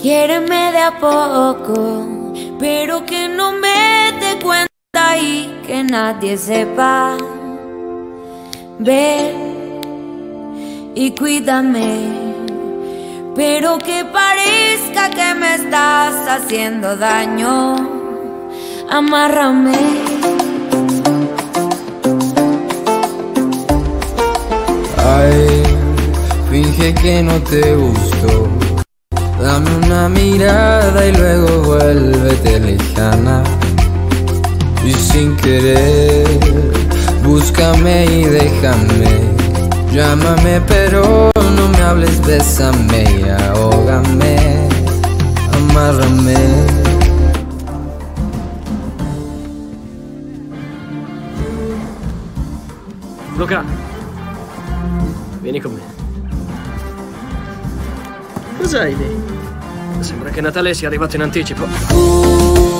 Quiéreme de a poco, pero que no me dé cuenta y que nadie sepa. Ve y cuídame, pero que parezca que me estás haciendo daño. Amárrame. Ay, finge que no te gustó. Dame una mirada y luego vuélvete lejana. Y sin querer, búscame y déjame. Llámame pero no me hables, bésame y ahógame. Amárrame. Luca, vieni con me. Cos'hai lì? Sembra che Natale sia arrivato in anticipo.